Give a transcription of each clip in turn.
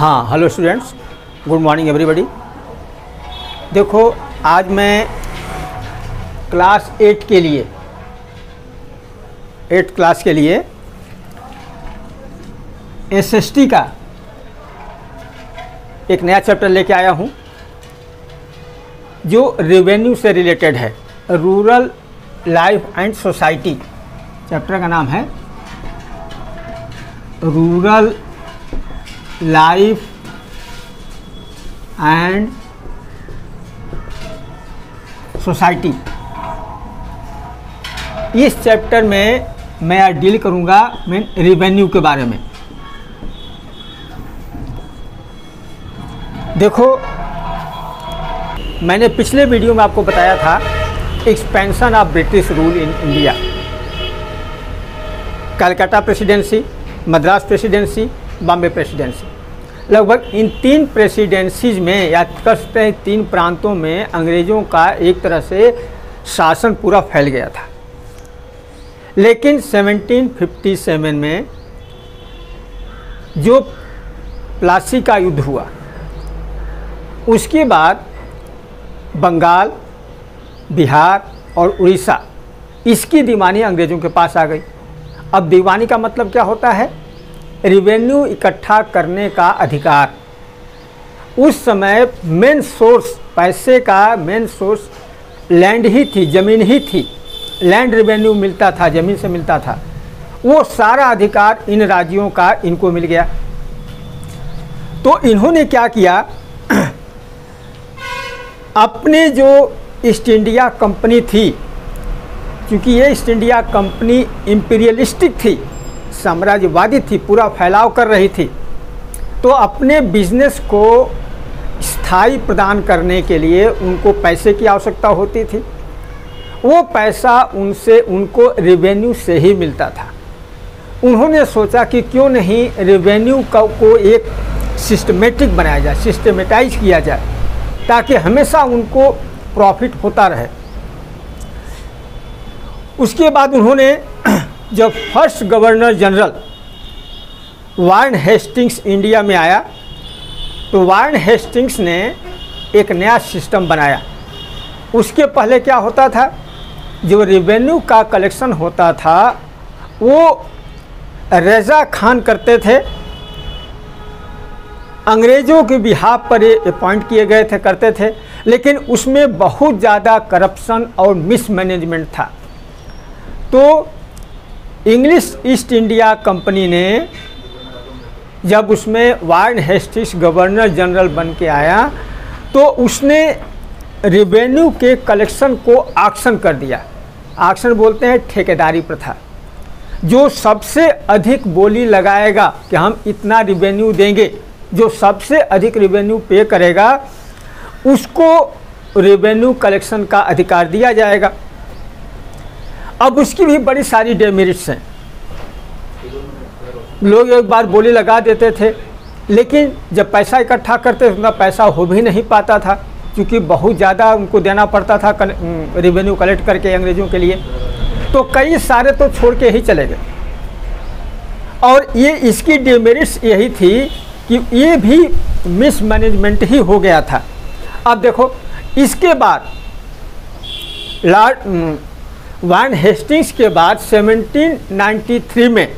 हाँ hello students good morning everybody देखो, आज मैं क्लास एट के लिए एट क्लास के लिए एसएसटी का एक नया चैप्टर लेके आया हूँ, जो रेवेन्यू से रिलेटेड है. Rural life and society chapter का नाम है रूरल लाइफ एंड सोसाइटी। इस चैप्टर में मैं डील करूँगा मैं रिवेन्यू के बारे में। देखो, मैंने पिछले वीडियो में आपको बताया था expansion of British rule in India Calcutta presidency Madras presidency Bombay presidency. लगभग इन तीन प्रेसिडेंसीज में, या हैं तीन प्रांतों में, अंग्रेज़ों का एक तरह से शासन पूरा फैल गया था। लेकिन 1757 में जो प्लासी का युद्ध हुआ, उसके बाद बंगाल, बिहार और उड़ीसा, इसकी दीवानी अंग्रेज़ों के पास आ गई। अब दीवानी का मतलब क्या होता है? रिवेन्यू इकट्ठा करने का अधिकार। उस समय मेन सोर्स पैसे का मेन सोर्स लैंड ही थी, ज़मीन ही थी। लैंड रिवेन्यू मिलता था, ज़मीन से मिलता था। वो सारा अधिकार इन राज्यों का इनको मिल गया। तो इन्होंने क्या किया? अपने जो ईस्ट इंडिया कंपनी थी, क्योंकि ये ईस्ट इंडिया कंपनी इम्पीरियलिस्टिक थी साम्राज्यवादी थी पूरा फैलाव कर रही थी। तो अपने बिज़नेस को स्थायी प्रदान करने के लिए उनको पैसे की आवश्यकता होती थी। वो पैसा उनसे, उनको रेवेन्यू से ही मिलता था। उन्होंने सोचा कि क्यों नहीं रेवेन्यू का, को एक सिस्टमेटिक बनाया जाए सिस्टमेटाइज किया जाए, ताकि हमेशा उनको प्रॉफिट होता रहे। उसके बाद उन्होंने जब first governor general Warren Hastings India में आया तो वार्न हेस्टिंग्स ने एक नया सिस्टम बनाया। उसके पहले क्या होता था? जो रेवेन्यू का कलेक्शन होता था, वो रजा खान करते थे। अंग्रेज़ों के बिहार पर ये अपॉइंट किए गए थे, करते थे। लेकिन उसमें बहुत ज़्यादा करप्शन और मिसमैनेजमेंट था। तो इंग्लिश ईस्ट इंडिया कंपनी ने जब उसमें वार्न हेस्टिस गवर्नर जनरल बन के आया तो उसने रेवेन्यू के कलेक्शन को आक्शन कर दिया। आक्शन बोलते हैं ठेकेदारी प्रथा, जो सबसे अधिक बोली लगाएगा कि हम इतना रिवेन्यू देंगे, जो सबसे अधिक रिवेन्यू पे करेगा, उसको रेवेन्यू कलेक्शन का अधिकार दिया जाएगा। अब उसकी भी बड़ी सारी डेमेरिट्स हैं। लोग एक बार बोली लगा देते थे, लेकिन जब पैसा इकट्ठा करते थे, उतना पैसा हो भी नहीं पाता था, क्योंकि बहुत ज़्यादा उनको देना पड़ता था रेवेन्यू कलेक्ट करके अंग्रेज़ों के लिए। तो कई सारे तो छोड़ के ही चले गए। और ये इसकी डिमेरिट्स यही थी कि ये भी मिसमैनेजमेंट ही हो गया था। अब देखो, इसके बाद लॉर्ड वान हेस्टिंग्स के बाद 1793 में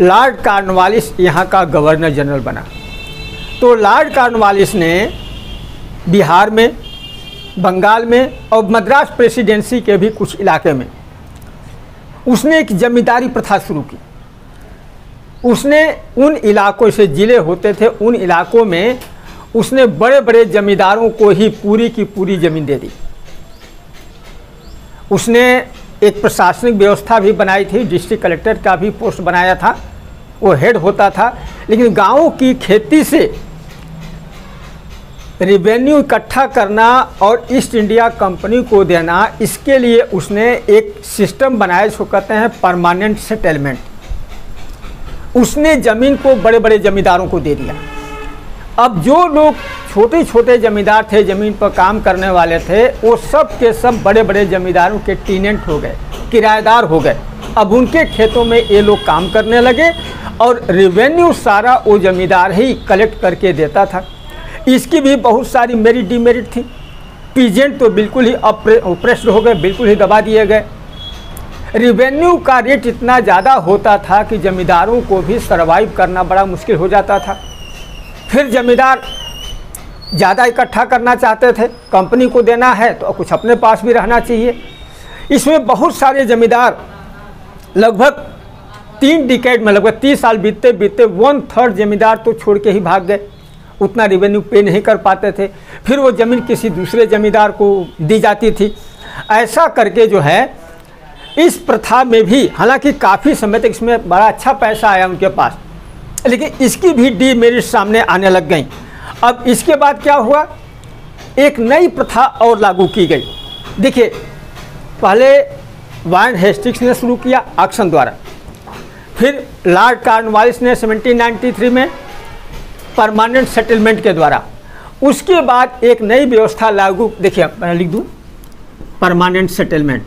लॉर्ड कार्नवालिस यहाँ का गवर्नर जनरल बना। तो लॉर्ड कार्नवालिस ने बिहार में, बंगाल में और मद्रास प्रेसिडेंसी के भी कुछ इलाके में उसने एक जमींदारी प्रथा शुरू की। उसने उन इलाकों से ज़िले होते थे, उन इलाकों में उसने बड़े बड़े जमींदारों को ही पूरी की पूरी ज़मीन दे दी। उसने एक प्रशासनिक व्यवस्था भी बनाई थी, डिस्ट्रिक्ट कलेक्टर का भी पोस्ट बनाया था, वो हेड होता था। लेकिन गाँव की खेती से रिवेन्यू इकट्ठा करना और ईस्ट इंडिया कंपनी को देना, इसके लिए उसने एक सिस्टम बनाया, जिसको कहते हैं परमानेंट सेटलमेंट उसने ज़मीन को बड़े बड़े ज़मींदारों को दे दिया। अब जो लोग छोटे छोटे ज़मींदार थे, ज़मीन पर काम करने वाले थे, वो सब के सब बड़े बड़े ज़मींदारों के टीनेंट हो गए, किराएदार हो गए। अब उनके खेतों में ये लोग काम करने लगे और रेवेन्यू सारा वो जमींदार ही कलेक्ट करके देता था। इसकी भी बहुत सारी मेरिट डिमेरिट थी। पीजेंट तो बिल्कुल ही ऑपरेस्ड हो गए, बिल्कुल ही दबा दिए गए। रिवेन्यू का रेट इतना ज़्यादा होता था कि ज़मींदारों को भी सर्वाइव करना बड़ा मुश्किल हो जाता था। फिर ज़मींदार ज़्यादा इकट्ठा करना चाहते थे, कंपनी को देना है तो कुछ अपने पास भी रहना चाहिए। इसमें बहुत सारे ज़मींदार लगभग तीन डिकेड में, लगभग तीस साल बीतते बीतते वन थर्ड ज़मींदार तो छोड़ के ही भाग गए। उतना रेवेन्यू पे नहीं कर पाते थे। फिर वो ज़मीन किसी दूसरे ज़मींदार को दी जाती थी। ऐसा करके जो है, इस प्रथा में भी, हालाँकि काफ़ी समय तक इसमें बड़ा अच्छा पैसा आया उनके पास। लेकिन इसकी भी डी मेरिट सामने आने लग गई। अब इसके बाद क्या हुआ? एक नई प्रथा और लागू की गई। देखिए, पहले वाइन हेस्टिक्स ने शुरू किया एक्शन द्वारा। फिर लॉर्ड कार्नवालिस ने 1793 में परमानेंट सेटलमेंट के द्वारा। उसके बाद एक नई व्यवस्था लागू, देखिए, मैं लिख दूँ। परमानेंट सेटलमेंट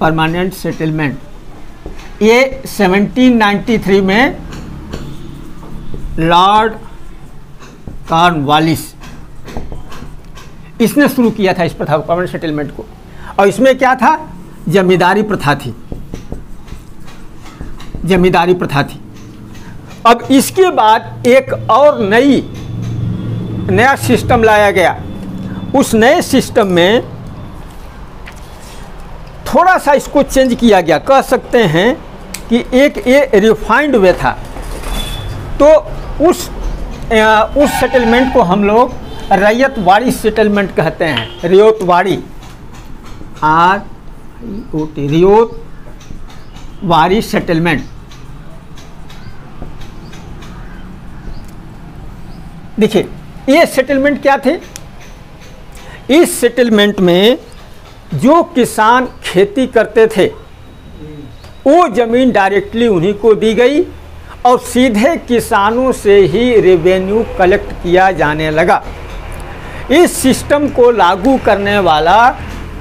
परमानेंट सेटलमेंट ये 1793 में लॉर्ड कार्नवालिस। इसने शुरू किया था इस प्रथा को सेटलमेंट को। और इसमें क्या था? जमींदारी प्रथा थी। जमींदारी प्रथा थी। अब इसके बाद एक और नई, नया सिस्टम लाया गया। उस नए सिस्टम में थोड़ा सा इसको चेंज किया गया। कह सकते हैं कि एक ये रिफाइंड वे था। तो उस आ, उस सेटलमेंट को हम लोग रैयतवाड़ी सेटलमेंट कहते हैं ryotwari. R O T ryotwari settlement देखिए ये सेटलमेंट क्या थे? इस सेटलमेंट में जो किसान खेती करते थे वो ज़मीन डायरेक्टली उन्हीं को दी गई और सीधे किसानों से ही रेवेन्यू कलेक्ट किया जाने लगा। इस सिस्टम को लागू करने वाला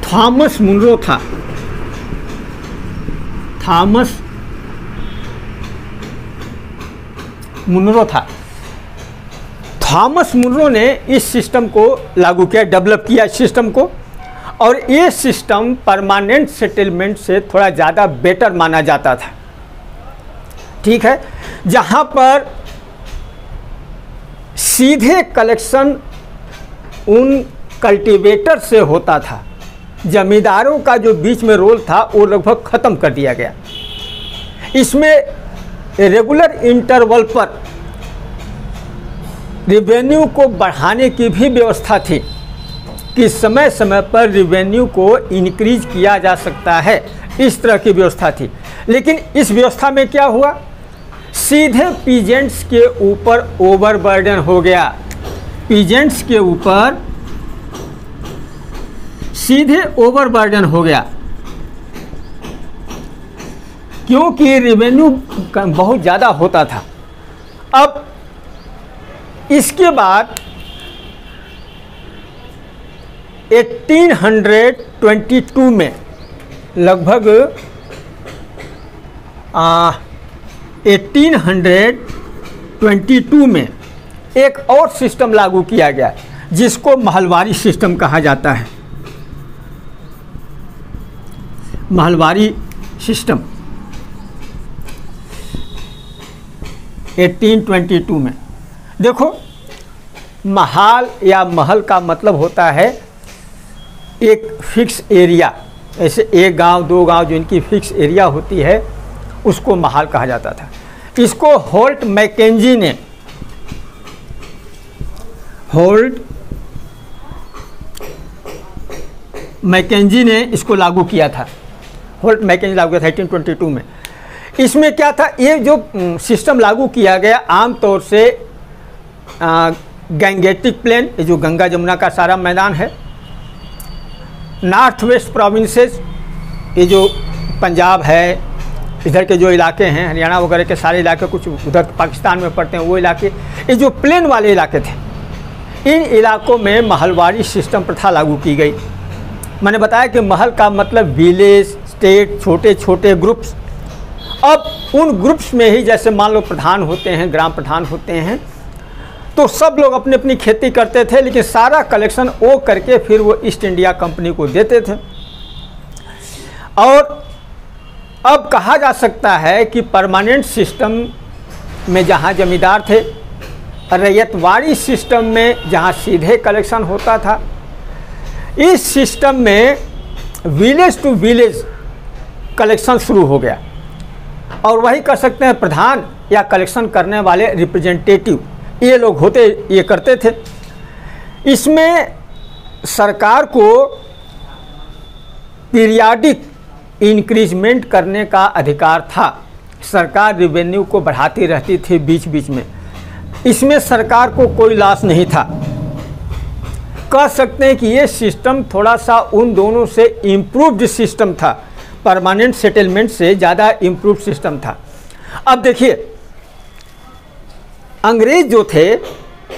थॉमस मुनरो था। थॉमस मुनरो था। थॉमस मुनरो ने इस सिस्टम को लागू किया डेवलप किया इस सिस्टम को। और ये सिस्टम परमानेंट सेटलमेंट से थोड़ा ज़्यादा बेटर माना जाता था। ठीक है? जहाँ पर सीधे कलेक्शन उन कल्टीवेटर से होता था। जमींदारों का जो बीच में रोल था, वो लगभग ख़त्म कर दिया गया। इसमें रेगुलर इंटरवल पर रिवेन्यू को बढ़ाने की भी व्यवस्था थी। कि समय समय पर रिवेन्यू को इंक्रीज किया जा सकता है। इस तरह की व्यवस्था थी। लेकिन इस व्यवस्था में क्या हुआ? सीधे पीजेंट्स के ऊपर ओवरबर्डन हो गया। पीजेंट्स के ऊपर सीधे ओवरबर्डन हो गया। क्योंकि रेवेन्यू बहुत ज़्यादा होता था। अब इसके बाद 1822 में लगभग ट्वेंटी टू में एक और सिस्टम लागू किया गया, जिसको महलवारी सिस्टम कहा जाता है। महलवारी सिस्टम 1822 में। देखो, महाल या महल का मतलब होता है एक फिक्स एरिया ऐसे एक गाँव, दो गाँव जो इनकी फिक्स एरिया होती है, उसको महाल कहा जाता था। इसको होल्ट मैकेजी ने, होल्ट मैकेजी ने इसको लागू किया था। होल्ट मैकेजी लागू किया था 1822 में। इसमें क्या था, ये जो सिस्टम लागू किया गया आमतौर से गैंगेटिक प्लेन, ये जो गंगा जमुना का सारा मैदान है नॉर्थ वेस्ट प्रोविंसेस, ये जो पंजाब है, इधर के जो इलाके हैं, हरियाणा वगैरह के सारे इलाके, कुछ उधर पाकिस्तान में पड़ते हैं, वो इलाके, ये जो प्लेन वाले इलाके थे, इन इलाकों में महलवारी सिस्टम प्रथा लागू की गई। मैंने बताया कि महल का मतलब विलेज स्टेट छोटे छोटे ग्रुप्स अब उन ग्रुप्स में ही जैसे मान लो प्रधान होते हैं, ग्राम प्रधान होते हैं तो सब लोग अपनी अपनी खेती करते थे, लेकिन सारा कलेक्शन वो करके फिर वो ईस्ट इंडिया कंपनी को देते थे। और अब कहा जा सकता है कि परमानेंट सिस्टम में जहाँ जमींदार थे, रैयतवाड़ी सिस्टम में जहाँ सीधे कलेक्शन होता था, इस सिस्टम में विलेज टू विलेज कलेक्शन शुरू हो गया। और वही कर सकते हैं प्रधान या कलेक्शन करने वाले रिप्रेजेंटेटिव। ये लोग होते, ये करते थे। इसमें सरकार को पीरियाडिक इंक्रीजमेंट करने का अधिकार था। सरकार रिवेन्यू को बढ़ाती रहती थी बीच बीच में। इसमें सरकार को कोई लाश नहीं था। कह सकते हैं कि ये सिस्टम थोड़ा सा उन दोनों से इम्प्रूव्ड सिस्टम था। परमानेंट सेटलमेंट से ज़्यादा इम्प्रूव सिस्टम था। अब देखिए अंग्रेज़ जो थे,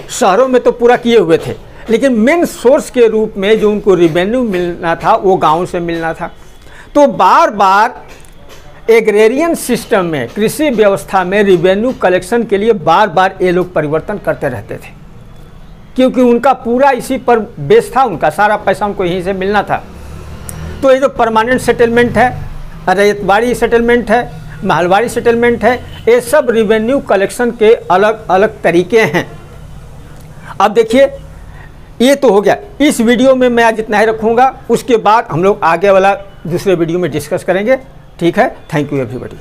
शहरों में तो पूरा किए हुए थे, लेकिन मेन सोर्स के रूप में जो उनको रिवेन्यू मिलना था, वो गाँव से मिलना था। तो बार बार एग्रेरियन सिस्टम में, कृषि व्यवस्था में रिवेन्यू कलेक्शन के लिए बार बार ये लोग परिवर्तन करते रहते थे। क्योंकि उनका पूरा इसी पर बेस था, उनका सारा पैसा उनको यहीं से मिलना था। तो ये जो परमानेंट सेटलमेंट है रैयतवाड़ी सेटलमेंट है महलवाड़ी सेटलमेंट है, ये सब रिवेन्यू कलेक्शन के अलग अलग तरीके हैं। अब देखिए, ये तो हो गया। इस वीडियो में मैं आज इतना ही रखूँगा, उसके बाद हम लोग आगे वाला दूसरे वीडियो में डिस्कस करेंगे। ठीक है? Thank you everybody